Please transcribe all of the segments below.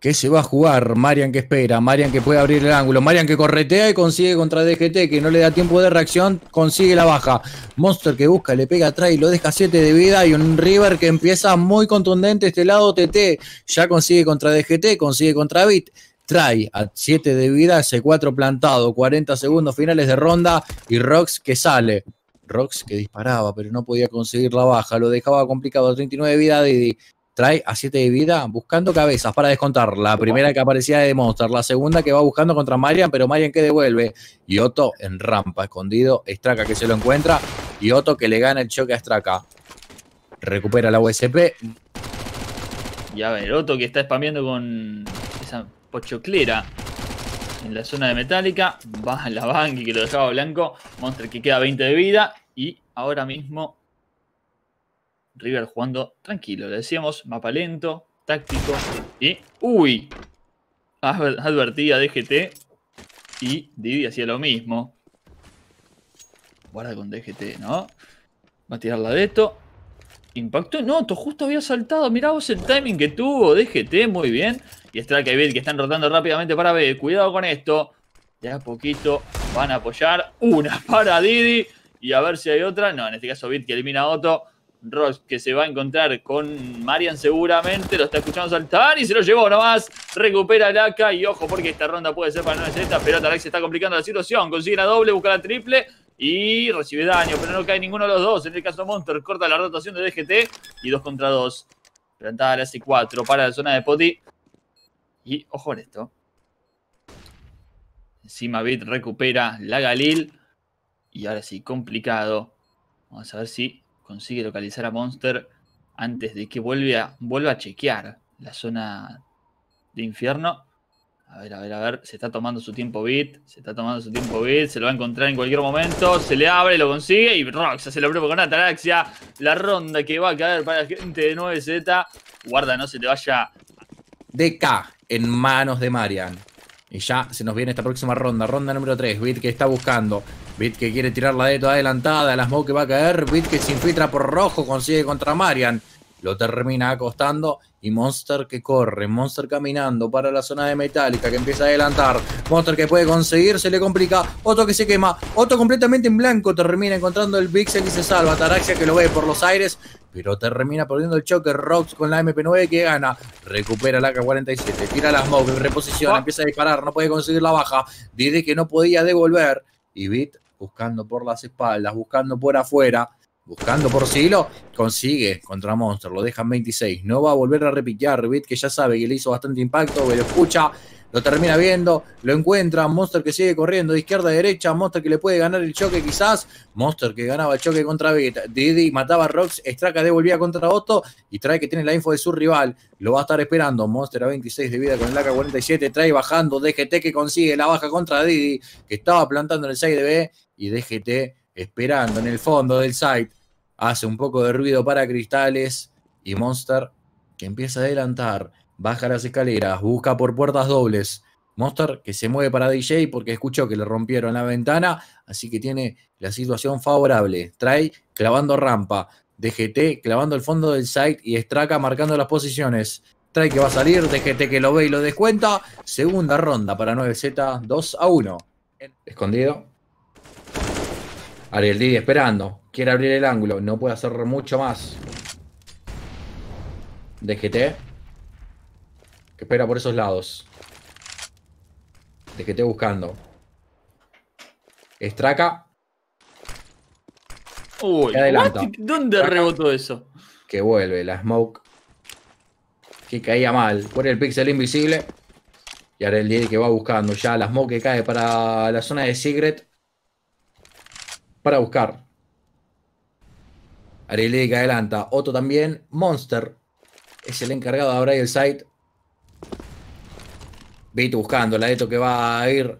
que se va a jugar. Marian que espera, Marian que puede abrir el ángulo, Marian que corretea y consigue contra DGT, que no le da tiempo de reacción, consigue la baja. Monster que busca, le pega atrás y lo deja 7 de vida. Y un River que empieza muy contundente este lado. TT ya consigue contra DGT, consigue contra Bit. Trae a 7 de vida, C4 plantado, 40 segundos finales de ronda y Rox que sale. Rox que disparaba, pero no podía conseguir la baja, lo dejaba complicado. 39 de vida, Didi trae a 7 de vida buscando cabezas para descontar. La primera que aparecía de Monster, la segunda que va buscando contra Marian, pero Marian que devuelve. Y Otto en rampa, escondido. Straka que se lo encuentra. Y Otto que le gana el choque a Straka. Recupera la USP. Y a ver, Otto que está spameando con esa pochoclera en la zona de metálica. Va a la banqui que lo dejaba blanco. Monster que queda 20 de vida. Y ahora mismo River jugando tranquilo. Le decíamos, mapa lento, táctico y... ¡Uy! Advertía DGT y Didi hacía lo mismo. Guarda con DGT, ¿no? Va a tirar la de esto. Impactó. No, justo había saltado. Mirá vos el timing que tuvo. DGT, muy bien. Y y Bit que están rotando rápidamente para B. Cuidado con esto. Ya a poquito van a apoyar. Una para Didi. Y a ver si hay otra. No, en este caso Bit que elimina a Otto. Ross que se va a encontrar con Marian seguramente, lo está escuchando saltar y se lo llevó nomás, recupera el AK y ojo porque esta ronda puede ser para 9Z, pero Tarax se está complicando la situación, consigue la doble, busca la triple y recibe daño, pero no cae ninguno de los dos, en el caso de Monster corta la rotación de DGT y 2 contra 2, plantada la C4 para la zona de Poti. Y ojo en esto, encima Bit recupera la Galil. Y ahora sí, complicado, vamos a ver si consigue localizar a Monster antes de que vuelva, vuelva a chequear la zona de infierno. A ver, a ver, a ver. Se está tomando su tiempo Bit. Se está tomando su tiempo Bit. Se lo va a encontrar en cualquier momento. Se le abre, lo consigue. Y Rox se lo prueba con Ataraxia. La ronda que va a caer para la gente de 9Z. Guarda, no se te vaya. DK en manos de Marian. Y ya se nos viene esta próxima ronda. Ronda número 3. Bit que está buscando. Bit que quiere tirar la de toda adelantada. La smoke que va a caer. Bit que se infiltra por rojo. Consigue contra Marian. Lo termina acostando. Y Monster que corre. Monster caminando para la zona de Metálica. Que empieza a adelantar. Monster que puede conseguir. Se le complica. Otto que se quema. Otto completamente en blanco. Termina encontrando el Pixel y se salva. Taraxia que lo ve por los aires pero termina perdiendo el choque. Rox con la MP9 que gana. Recupera la K-47, tira las smoke, reposiciona, ah. empieza a disparar, no puede conseguir la baja. Dice que no podía devolver. Y Bit buscando por las espaldas, buscando por afuera, buscando por Silo, consigue contra Monster, lo dejan 26. No va a volver a repiquear. Bit que ya sabe que le hizo bastante impacto, lo escucha lo termina viendo, lo encuentra, Monster que sigue corriendo de izquierda a derecha, Monster que le puede ganar el choque quizás, Monster que ganaba el choque contra Didi mataba a Rox, Straka devolvía contra Otto y trae que tiene la info de su rival, lo va a estar esperando, Monster a 26 de vida con el AK-47, trae bajando, DGT que consigue la baja contra Didi, que estaba plantando en el side de B y DGT esperando en el fondo del site, hace un poco de ruido para Cristales y Monster que empieza a adelantar, baja las escaleras, busca por puertas dobles. Monster que se mueve para DJ porque escuchó que le rompieron la ventana, así que tiene la situación favorable. Trae clavando rampa, DGT clavando el fondo del site y Straka marcando las posiciones. Trae que va a salir, DGT que lo ve y lo descuenta. Segunda ronda para 9Z, 2 a 1. Escondido. Ariel Didi esperando. Quiere abrir el ángulo. No puede hacer mucho más. DGT que espera por esos lados. Esté buscando. Estraca. Uy, adelanta. ¿dónde rebotó eso? Que vuelve la smoke. Que caía mal. Pone el pixel invisible. Y ahora el 10 que va buscando ya la smoke que cae para la zona de Secret. Para buscar. Ariel que adelanta. Otto también. Monster. Es el encargado de abrir el site. Bit buscando la Eto que va a ir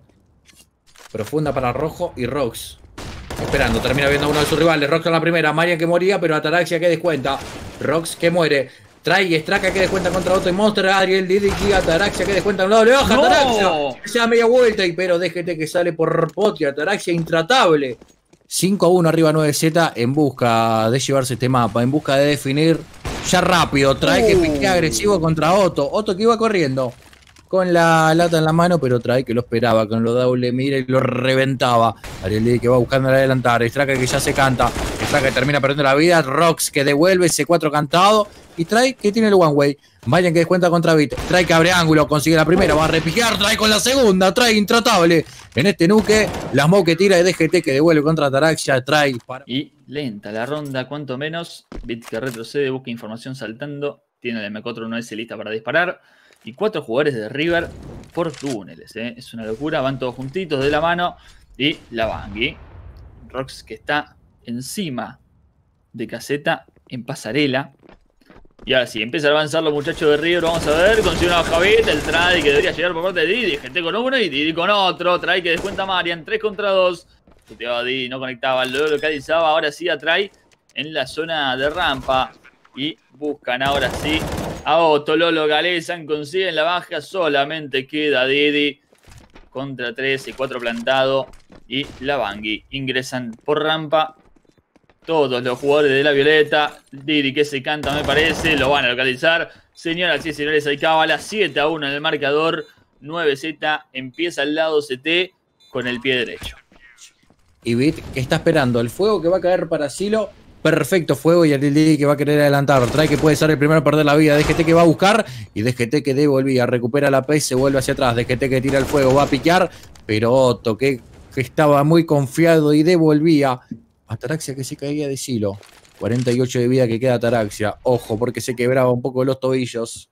profunda para Rojo y Rox. Esperando, termina viendo a uno de sus rivales. Rox en la primera, Marian que moría, pero Ataraxia que descuenta. Rox que muere. Trae y Straka que descuenta contra otro Monster. Adriel Didiki, Ataraxia que descuenta un doble baja. Ataraxia. Se da media vuelta y pero déjete que sale por Poti. Ataraxia intratable. 5 a 1 arriba 9Z en busca de llevarse este mapa, en busca de definir ya rápido. Trae que pique uh. agresivo contra Otto. Otto que iba corriendo. con la lata en la mano, pero trae que lo esperaba, con lo doble mira y lo reventaba. Ariel que va buscando el adelantar, Straka que ya se canta, Straka que termina perdiendo la vida, Rox que devuelve ese 4 cantado y trae que tiene el one way. Vayan que descuenta contra Bit. Trae que abre ángulo, consigue la primera, va a repiquear, trae con la segunda, trae intratable. En este nuque, la smoke que tira de DGT que devuelve contra Taraxia, trae. Y lenta la ronda, cuanto menos. Bit que retrocede, busca información saltando. Tiene el M4 1S lista para disparar y cuatro jugadores de River por túneles. ¿eh? Es una locura, van todos juntitos de la mano y la Bangui. Rox que está encima de caseta en pasarela. Y ahora sí, empieza a avanzar los muchachos de River. Vamos a ver, consigue una bajavita, el try que debería llegar por parte de Didi. Gente con uno y Didi con otro. Trae que descuenta Marian, 3 contra 2. Didi, no conectaba, lo localizaba. Ahora sí atrae en la zona de rampa. Y buscan ahora sí a Otto, Lolo Galezan, consiguen la baja, solamente queda Didi contra 3 y 4 plantado y la Bangui. Ingresan por rampa todos los jugadores de la Violeta. Didi que se canta me parece, lo van a localizar. Señoras y señores, hay cábala 7 a 1 en el marcador. 9Z empieza al lado CT con el pie derecho. Y Bit que está esperando el fuego que va a caer para Silo Perfecto fuego y el que va a querer adelantar. Trae que puede ser el primero a perder la vida. DGT que va a buscar y DGT que devolvía. Recupera la P se vuelve hacia atrás. DGT que tira el fuego, va a piquear. Pero Otto que, estaba muy confiado y devolvía. A Taraxia que se caía de silo. 48 de vida que queda Taraxia. Ojo porque se quebraba un poco los tobillos.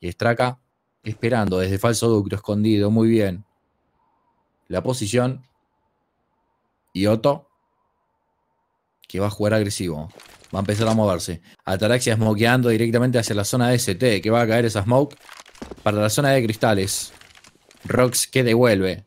Y Straka esperando desde falso ducto, escondido. Muy bien. La posición. Y Otto que va a jugar agresivo. Va a empezar a moverse. Ataraxia smokeando directamente hacia la zona de ST, que va a caer esa smoke para la zona de cristales. Rox que devuelve.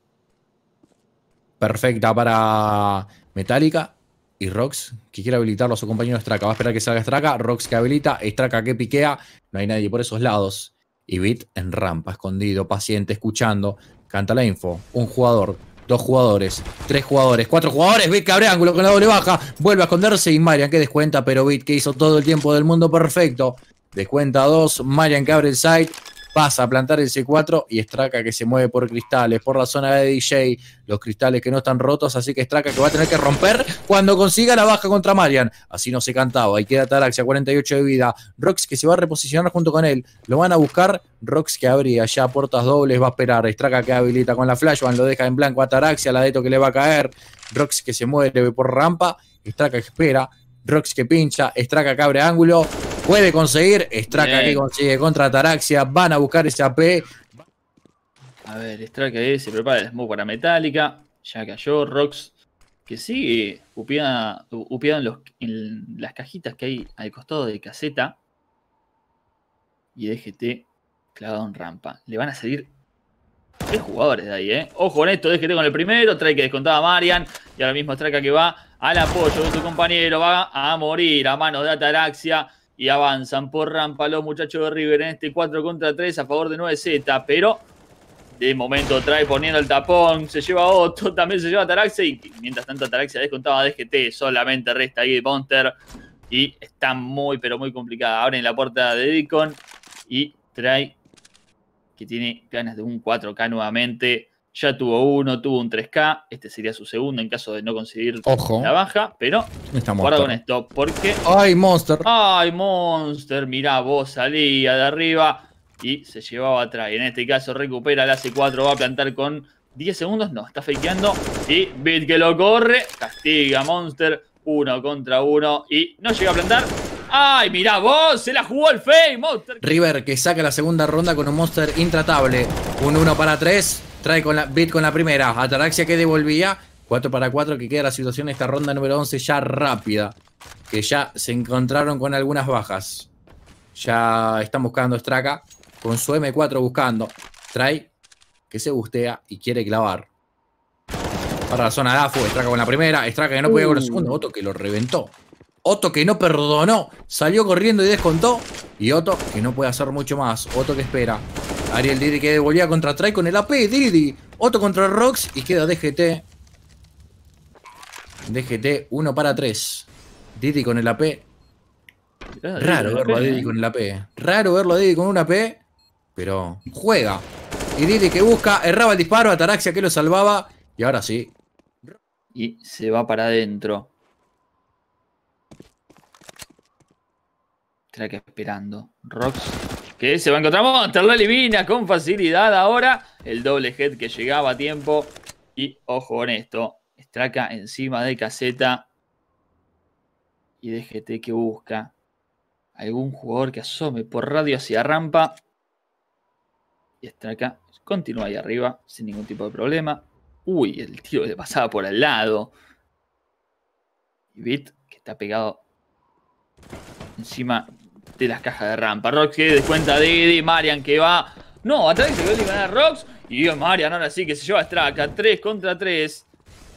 Perfecta para Metallica. Y Rox que quiere habilitarlo a su compañero Straka. Va a esperar que salga Straka. Rox que habilita. Straka que piquea. No hay nadie por esos lados. Y Bit en rampa, escondido, paciente, escuchando. Canta la info. Un jugador Dos jugadores, tres jugadores, cuatro jugadores. Bit que abre ángulo con la doble baja. Vuelve a esconderse y Marian que descuenta, pero Bit que hizo todo el tiempo del mundo perfecto. Descuenta dos. Marian que abre el site pasa a plantar el C4 y Straka que se mueve por cristales, por la zona de DJ, los cristales que no están rotos, así que Straka que va a tener que romper cuando consiga la baja contra Marian. Así no se cantaba, y queda Taraxia, 48 de vida. Rox que se va a reposicionar junto con él, lo van a buscar. Rox que abría ya puertas dobles, va a esperar. Straka que habilita con la flashbang, lo deja en blanco a Taraxia, la deto que le va a caer. Rox que se mueve por rampa, Straka que espera. Rox que pincha, Straka que abre ángulo, Puede conseguir. Straka que consigue contra Taraxia. Van a buscar ese AP. A ver, Straka se prepara el smoke para Metallica. Ya cayó. Rox que sigue upiado en, las cajitas que hay al costado de caseta. Y DGT clavado en rampa. Le van a salir tres jugadores de ahí, ¿eh? Ojo con esto, DGT con el primero. Trae que descontaba a Marian. Y ahora mismo Straka que va al apoyo de su compañero. Va a morir a manos de Ataraxia y avanzan por rampa los muchachos de River en este 4 contra 3 a favor de 9Z, pero de momento trae poniendo el tapón, se lleva otro, también se lleva Taraxia y mientras tanto Taraxia descontaba DGT, solamente resta ahí Monster y está muy pero muy complicada. Abren la puerta de Deacon y trae que tiene ganas de un 4K nuevamente ya tuvo uno, tuvo un 3K. Este sería su segundo en caso de no conseguir la baja. Pero guarda con esto, porque. ¡Ay, Monster! ¡Ay, Monster! Mirá, vos salía de arriba y se llevaba atrás. En este caso recupera la C4, va a plantar con 10 segundos. No, está fakeando. Y Bit que lo corre. Castiga Monster. Uno contra uno. Y no llega a plantar. ¡Ay, mirá vos! ¡Se la jugó el Fake, Monster! River que saca la segunda ronda con un Monster intratable. Un 1 para 3. Trae con la Bit con la primera. Ataraxia que devolvía. 4 para 4 que queda la situación esta ronda número 11 ya rápida. Que ya se encontraron con algunas bajas. Ya están buscando Straka. Con su M4 buscando. Trae que se gustea y quiere clavar. Para la zona de AFU. Straka con la primera. Straka que no podía con la segunda. Otto que lo reventó. Otto que no perdonó. Salió corriendo y descontó. Y Otto que no puede hacer mucho más. Otto que espera. Ariel Didi que devolvía contra Try con el AP. Didi. Otto contra Rox y queda DGT. DGT 1 para 3. Didi con el AP. Raro verlo a Didi con el AP. Raro verlo a Didi con un AP. Pero juega. Y Didi que busca, erraba el disparo, Ataraxia que lo salvaba. Y ahora sí. Y se va para adentro. Track esperando. Rox. Que se va a encontrar Monster. Lo elimina con facilidad ahora. El doble head que llegaba a tiempo. Y ojo con esto. Straka encima de caseta. Y DGT que busca algún jugador que asome por radio hacia rampa. Y Straka continúa ahí arriba sin ningún tipo de problema. Uy, el tío le pasaba por al lado. Y Bit que está pegado encima de las cajas de rampa. Rox que descuenta Didi, Marian que va. No, atrás se ve a Rox. Y Marian ahora sí que se lleva a Straka. 3 contra 3.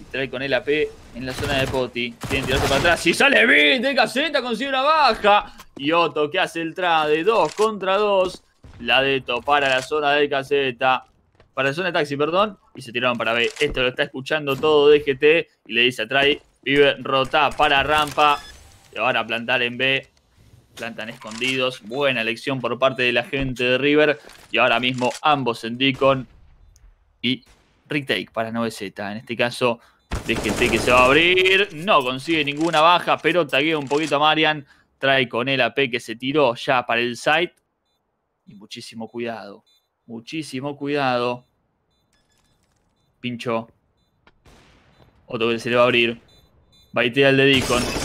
Y trae con el AP en la zona de Poti. Tiene tirarse para atrás. Y sale Bit de caseta, consigue una baja. Y Otto que hace el trade. 2 contra 2. La Deto para la zona de caseta. Para la zona de taxi, perdón. Y se tiraron para B. Esto lo está escuchando todo DGT. Y le dice a Trai. Vive rota para rampa. Y ahora plantar en B plantan escondidos. Buena elección por parte de la gente de River. Y ahora mismo ambos en Deacon. Y retake para 9Z. En este caso, DGT que se va a abrir. No consigue ninguna baja, pero taguea un poquito a Marian. Trae con el AP que se tiró ya para el site. Y muchísimo cuidado. Muchísimo cuidado. Pincho. Otro que se le va a abrir. Baitea el de Deacon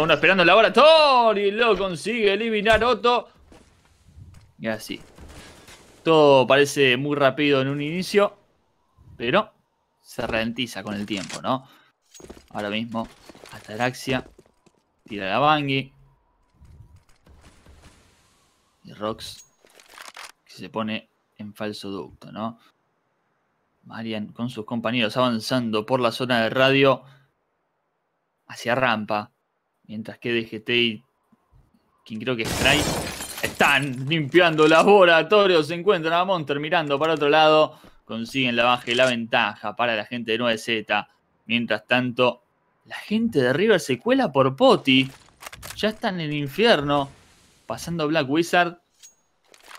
uno esperando el laboratorio y lo consigue eliminar Otto. Y así. Todo parece muy rápido en un inicio, pero se ralentiza con el tiempo, ¿no? Ahora mismo, Ataraxia tira la Bangui. Y Rox se pone en falso ducto, ¿no? Marian con sus compañeros avanzando por la zona de radio hacia rampa. Mientras que DGT y quien creo que es Strike están limpiando laboratorios. Se encuentran a Monter mirando para otro lado. Consiguen la baja y la ventaja para la gente de 9Z. Mientras tanto, la gente de River se cuela por Poti. Ya están en el infierno. Pasando Black Wizard.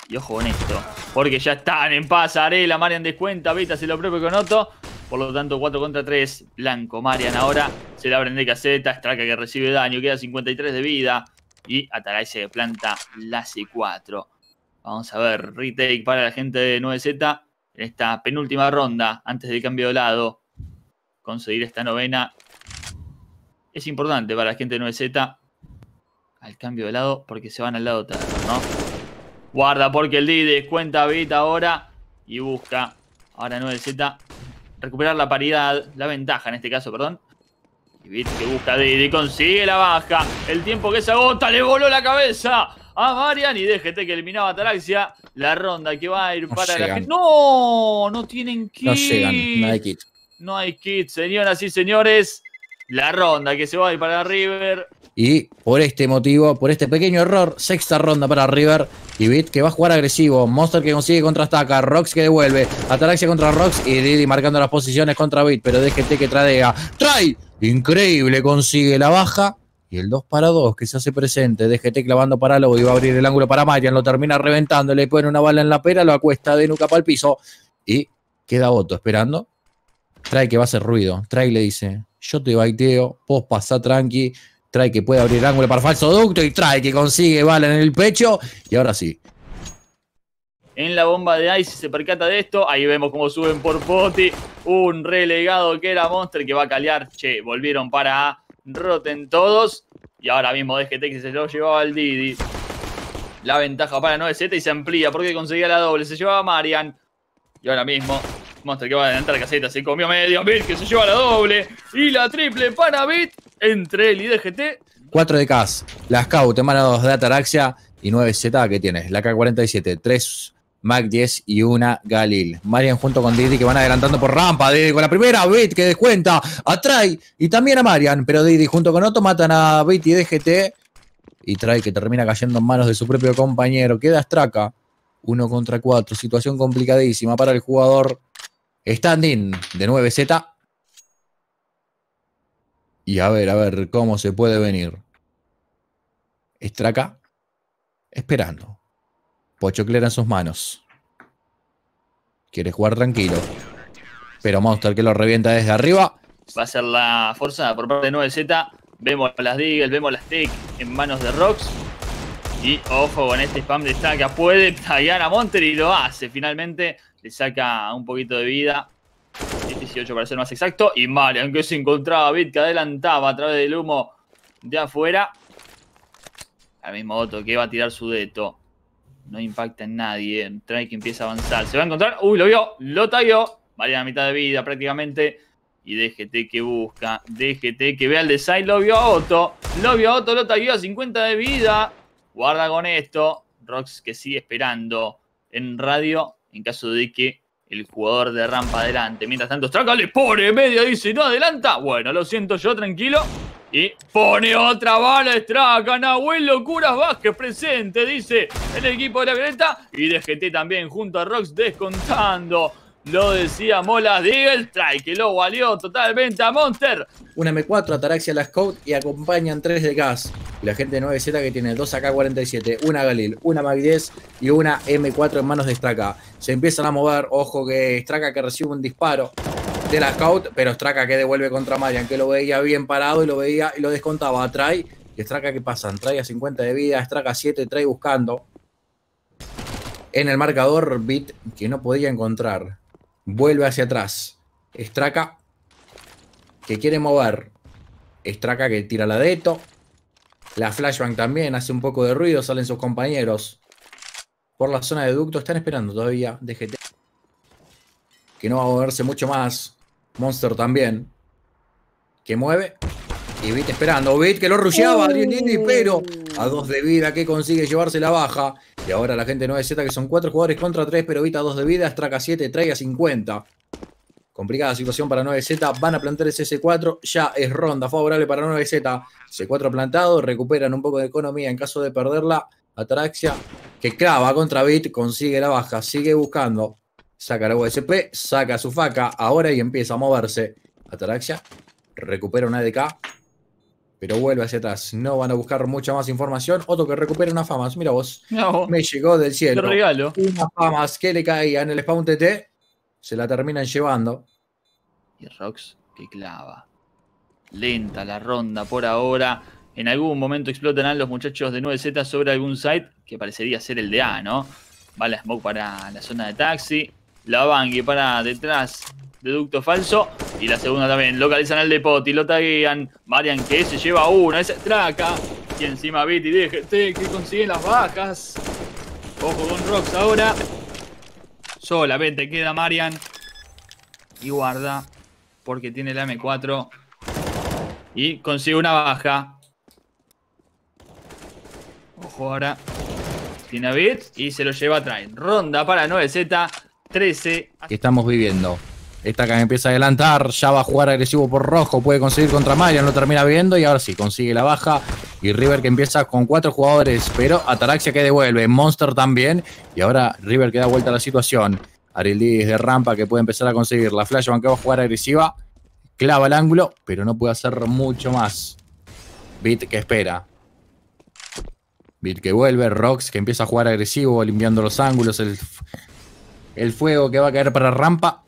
Y ojo con esto. Porque ya están en pasarela. Marian descuenta. Beta se lo propio con Otto. Por lo tanto, 4 contra 3. Blanco, Marian ahora se le abren de caseta. Straka que recibe daño. Queda 53 de vida. Y Ataray se planta la C4. Vamos a ver. Retake para la gente de 9Z. En esta penúltima ronda. Antes del cambio de lado. Conseguir esta novena. Es importante para la gente de 9Z. Al cambio de lado. Porque se van al lado tarde, ¿no? Guarda porque el D descuenta Bit ahora. Y busca. Ahora 9Z recuperar la paridad, la ventaja en este caso, perdón. Y Bit que busca y consigue la baja. El tiempo que se agota, le voló la cabeza a Marian y DGT que eliminaba a Taraxia. La ronda que va a ir para la gente. ¡No! No tienen kit. No llegan, no hay kit. No hay kit, señoras y señores. La ronda que se va a para River. Y por este motivo, por este pequeño error, sexta ronda para River. Y Bit que va a jugar agresivo. Monster que consigue contraataca. Rox que devuelve. Ataraxia contra Rox. Y Didi marcando las posiciones contra Bit. Pero DGT que tradea. ¡Trae! Increíble. Consigue la baja. Y el 2 para 2 que se hace presente. DGT clavando para Lobo y va a abrir el ángulo para Marian. Lo termina reventando. Le pone una bala en la pera. Lo acuesta de nuca para el piso. Y queda Otto esperando. Trae que va a hacer ruido. Trae le dice: Yo te baiteo. Vos pasá tranqui. Trae que puede abrir ángulo para falso ducto y trae que consigue bala en el pecho. Y ahora sí. En la bomba de Ice se percata de esto. Ahí vemos cómo suben por Poti. Un relegado que era Monster que va a calear. Che, volvieron para. Roten todos. Y ahora mismo DGT que se lo llevaba al Didi. La ventaja para 9Z y se amplía porque conseguía la doble. Se llevaba Marian. Y ahora mismo Monster que va a adelantar caseta, se comió medio. Bit que se lleva la doble. Y la triple para Bit entre él y DGT. 4 de CAS, la Scout, mano 2 de Ataraxia y 9 Z que tienes. La K47, 3 Mac 10 y una Galil. Marian junto con Didi que van adelantando por rampa. Didi con la primera, Bit que descuenta, a Trai y también a Marian. Pero Didi junto con Otto matan a Bit y DGT. Y Trai que termina cayendo en manos de su propio compañero. Queda Straka. 1 contra 4. Situación complicadísima para el jugador Standing de 9Z. Y a ver, a ver cómo se puede venir. Estraca esperando. Pochoclera en sus manos. quiere jugar tranquilo. Pero Monster que lo revienta desde arriba. Va a ser la fuerza por parte de 9Z. Vemos las Deagle, vemos las Tech en manos de Rox. Y ojo con este spam de Staka. Puede tallar a Monster y lo hace. Finalmente le saca un poquito de vida. 18 para ser más exacto. Y Marian que se encontraba Bit que adelantaba a través del humo de afuera. Al mismo Otto que va a tirar su deto. No impacta en nadie. Trae que empieza a avanzar. Se va a encontrar. Uy, lo vio. Lo tagueó. Marian a mitad de vida prácticamente. Y DGT que busca. DGT que ve al design. Lo vio a Otto. Lo vio a Otto. Lo tagueó a 50 de vida. Guarda con esto. Rox que sigue esperando en radio. En caso de que el jugador de rampa adelante. Mientras tanto, Straka le pone media, dice, no adelanta. Bueno, lo siento yo, tranquilo. Y pone otra bala Straka. Nahuel Locuras Vázquez presente, dice el equipo de la Violeta. Y DGT también junto a Rox descontando. Lo decía Mola el Strike, que lo valió totalmente a Monster. Una M4, Ataraxia la Scout y acompañan 3 de gas. La gente de 9Z que tiene dos AK-47, una Galil, una Mag 10 y una M4 en manos de Straka. Se empiezan a mover, ojo que Straka que recibe un disparo de la Scout, pero Straka que devuelve contra Marian, que lo veía bien parado y lo veía y lo descontaba. Trae, y Straka que pasan, trae a 50 de vida, Straka 7, trae buscando. En el marcador, Bit que no podía encontrar vuelve hacia atrás. Straka que quiere mover. Straka que tira la deto. La flashbang también hace un poco de ruido. Salen sus compañeros por la zona de ducto. Están esperando todavía DGT. Que no va a moverse mucho más. Monster también. Que mueve. Y Bit esperando. Bit que lo rusheaba. Uh. pero a dos de vida que consigue llevarse la baja. Y ahora la gente 9Z que son cuatro jugadores contra tres, pero Vita 2 de vida, Straka 7, trae a 50. Complicada situación para 9Z, van a plantar ese C4, ya es ronda favorable para 9Z. C4 plantado, recuperan un poco de economía en caso de perderla. Ataraxia que clava contra Bit, consigue la baja, sigue buscando. Saca la USP, saca su faca ahora y empieza a moverse. Ataraxia recupera una ADK, pero vuelve hacia atrás. No van a buscar mucha más información. Otro que recupera una famas. Mira vos. Me llegó del cielo. Te regalo. Una famas que le caía en el spawn TT. Se la terminan llevando. Y Rox que clava. Lenta la ronda por ahora. En algún momento explotarán los muchachos de 9Z sobre algún site que parecería ser el de A, ¿no? Va la smoke para la zona de taxi. La Bangui para detrás deducto falso. Y la segunda también. Localizan al Depot y lo taguean. Marian que se lleva una. Esa traca. Y encima Bit y DGT que consiguen las bajas. Ojo con Rox ahora. Solamente queda Marian. Y guarda. Porque tiene la M4. Y consigue una baja. Ojo ahora. Tiene a Bit y se lo lleva a Train. Ronda para 9Z. 13. Estamos viviendo esta que empieza a adelantar, ya va a jugar agresivo por rojo, puede conseguir contra Marian, lo termina viendo y ahora sí, consigue la baja. Y River que empieza con cuatro jugadores, pero Ataraxia que devuelve, Monster también. Y ahora River que da vuelta a la situación. Ariel Díaz de rampa que puede empezar a conseguir la flash, aunque va a jugar agresiva. Clava el ángulo, pero no puede hacer mucho más. Bit que espera. Bit que vuelve, Rox que empieza a jugar agresivo, limpiando los ángulos, el, el fuego que va a caer para rampa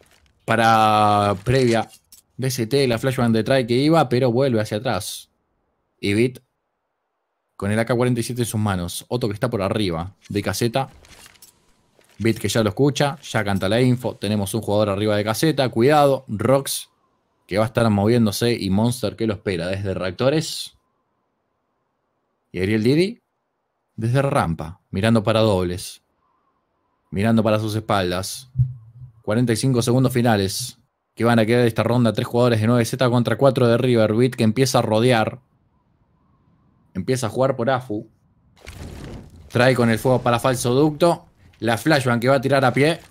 para previa DST, la flashbang de try que iba, pero vuelve hacia atrás. Y Bit con el AK-47 en sus manos. Otto que está por arriba de caseta. Bit que ya lo escucha, ya canta la info. Tenemos un jugador arriba de caseta. Cuidado. Rox que va a estar moviéndose y Monster que lo espera desde reactores. Y Ariel Didi desde rampa, mirando para dobles. Mirando para sus espaldas. 45 segundos finales que van a quedar esta ronda. Tres jugadores de 9Z contra 4 de River. Beat que empieza a rodear. Empieza a jugar por AFU. Trae con el fuego para falso ducto. La flashbang que va a tirar a pie.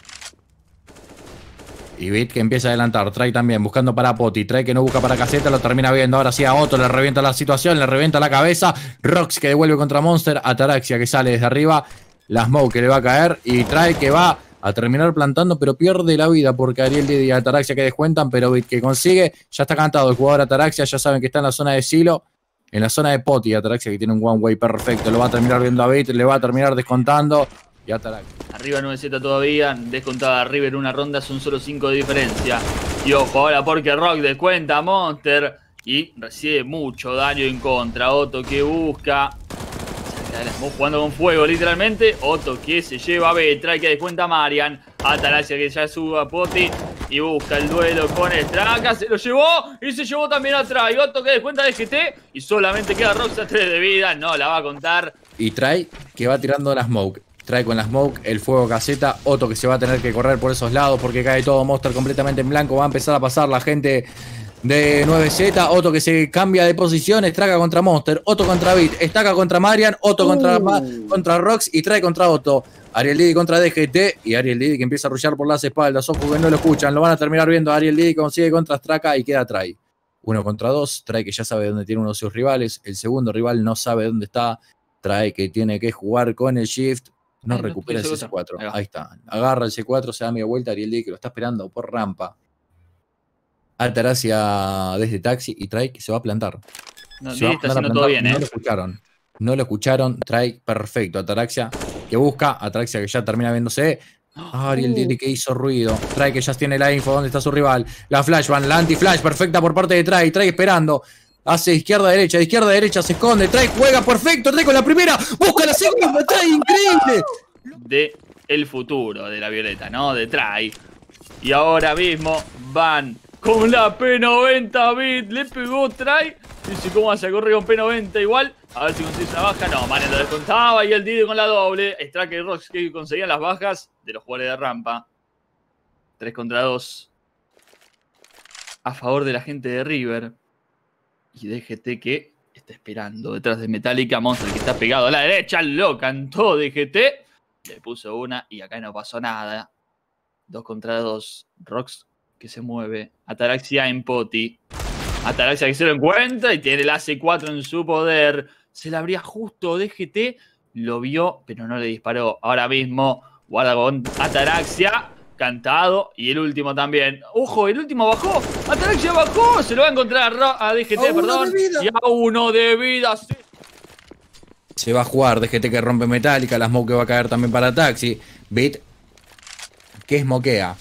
Y Bit que empieza a adelantar. Trae también buscando para Poti. Trae que no busca para caseta. Lo termina viendo. Ahora sí a Otto. Le revienta la situación. Le revienta la cabeza. Rox que devuelve contra Monster. Ataraxia que sale desde arriba. La Smoke que le va a caer. Y trae que va a terminar plantando, pero pierde la vida porque Ariel y Ataraxia que descuentan, pero que consigue, ya está cantado el jugador Ataraxia, ya saben que está en la zona de Silo, en la zona de Poti, Ataraxia que tiene un one way perfecto, lo va a terminar viendo a Bit, le va a terminar descontando, y Ataraxia. Arriba 9Z todavía, descontada River una ronda, son solo 5 de diferencia. Y ojo ahora porque Rock descuenta a Monster y recibe mucho daño en contra. Otto que busca. Estamos jugando con fuego literalmente. Otto que se lleva a Betra que descuenta a Marian. Atalasia que ya sube a Poti y busca el duelo con Straka. Se lo llevó y se llevó también atrás. Y Otto que descuenta de GT y solamente queda Roxa 3 de vida. No la va a contar. Y trae que va tirando la smoke. Trae con la smoke el fuego caseta. Otto que se va a tener que correr por esos lados porque cae todo Monster completamente en blanco. Va a empezar a pasar la gente de 9Z. Otto que se cambia de posición. Estraca contra Monster. Otto contra Beat. Estaca contra Marian. Otto contra, contra Rox. Y trae contra Otto. Ariel Didi contra DGT. Y Ariel Didi que empieza a rushear por las espaldas. Ojo que no lo escuchan. Lo van a terminar viendo. Ariel Didi consigue contra Straka y queda Trae. Uno contra dos. Trae que ya sabe dónde tiene uno de sus rivales. El segundo rival no sabe dónde está. Trae que tiene que jugar con el shift. No Ahí, no, recupera el ese C4. C4. Ahí. Ahí está. Agarra el C4, se da media vuelta. Ariel Didi que lo está esperando por rampa. Ataraxia desde taxi y trae que se va a plantar. No, Se va está a haciendo todo plantar. bien, No ¿eh? lo escucharon. No lo escucharon. Trae perfecto. Ataraxia que busca. Ataraxia que ya termina viéndose. Ah, Ariel Uh. Que hizo ruido. Trae que ya tiene la info. ¿Dónde está su rival? La flash van. La anti-flash perfecta por parte de Trae. Trae esperando. Hace izquierda derecha, de izquierda derecha se esconde. Trae juega perfecto. Trae con la primera. Busca la segunda. Trae increíble. de el futuro de la Violeta, ¿no? De Try. Y ahora mismo van con la P90 bit. Le pegó Try. Dice, ¿cómo hace a correr con P90 igual? A ver si consigue una baja. No, Mario lo descontaba. Y el Didi con la doble. Straker y Rox que conseguían las bajas de los jugadores de rampa. 3 contra 2. A favor de la gente de River. Y DGT que está esperando detrás de Metallica. Monster que está pegado a la derecha. Lo cantó DGT. Le puso una y acá no pasó nada. Dos contra dos. Rox que se mueve. Ataraxia en Poti. Ataraxia que se lo encuentra y tiene el AC4 en su poder. Se la abría justo DGT. Lo vio, pero no le disparó. Ahora mismo guarda con Ataraxia. Cantado. Y el último también. ¡Ojo! El último bajó. Ataraxia bajó. Se lo va a encontrar a, DGT, A perdón. Y a uno de vida. sí. Se va a jugar DGT que rompe metálica. La smoke que va a caer también para Taxi. Bit que smokea.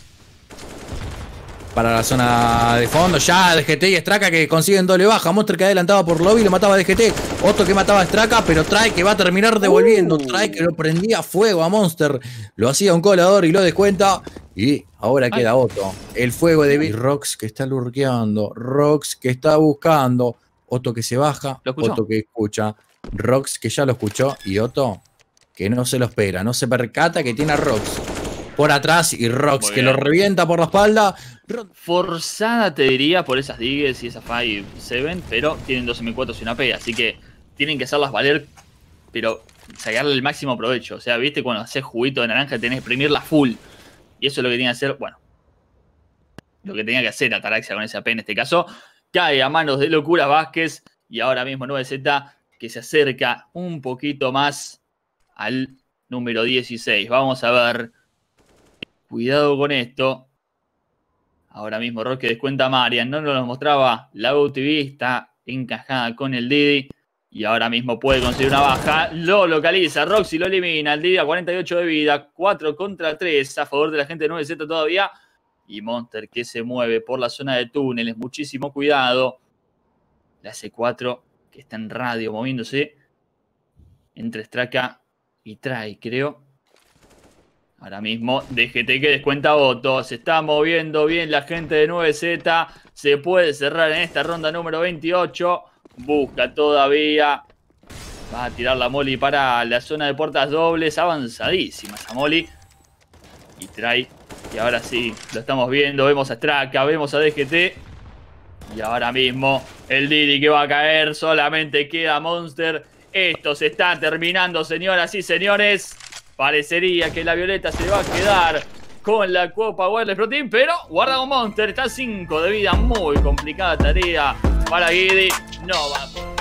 Para la zona de fondo. Ya DGT y Straka que consiguen doble baja. Monster que adelantaba por lobby. Lo mataba a DGT. Otto que mataba a Straka. Pero Trae que va a terminar devolviendo. Trae que lo prendía a fuego a Monster. Lo hacía un colador y lo descuenta. Y ahora Ay. queda Otto. El fuego de. Y Rox que está lurkeando. Rox que está buscando. Otto que se baja. Otto que escucha. Rox que ya lo escuchó. Y Otto que no se lo espera. No se percata que tiene a Rox por atrás. Y Rox que lo revienta por la espalda. Forzada, te diría, por esas digues y esas 5-7, pero tienen dos M4 y una P, así que tienen que hacerlas valer, pero sacarle el máximo provecho. O sea, viste, cuando haces juguito de naranja tenés que exprimirla full. Y eso es lo que tiene que hacer, bueno, lo que tenía que hacer Ataraxia con esa P en este caso. Cae a manos de Locura Vázquez y ahora mismo 9Z que se acerca un poquito más al número 16. Vamos a ver. Cuidado con esto. Ahora mismo Roque descuenta a Marian. No nos lo mostraba la UTV. Está encajada con el Didi. Y ahora mismo puede conseguir una baja. Lo localiza. Roxy lo elimina. El Didi a 48 de vida. 4 contra 3 a favor de la gente de 9Z todavía. Y Monster que se mueve por la zona de túneles. Muchísimo cuidado. La C4 que está en radio moviéndose. Entre Straka y Trai, creo. Ahora mismo, DGT que descuenta votos. Se está moviendo bien la gente de 9Z. Se puede cerrar en esta ronda número 28. Busca todavía. Va a tirar la Molly para la zona de puertas dobles. Avanzadísima esa Molly. Y trae. Y ahora sí, lo estamos viendo. Vemos a Straka, vemos a DGT. Y ahora mismo el Didi que va a caer. Solamente queda Monster. Esto se está terminando, señoras y señores. Parecería que la Violeta se va a quedar con la Copa Wireless Pro Team, pero guarda Monster. Está a 5 de vida. Muy complicada tarea para Guidi. No va a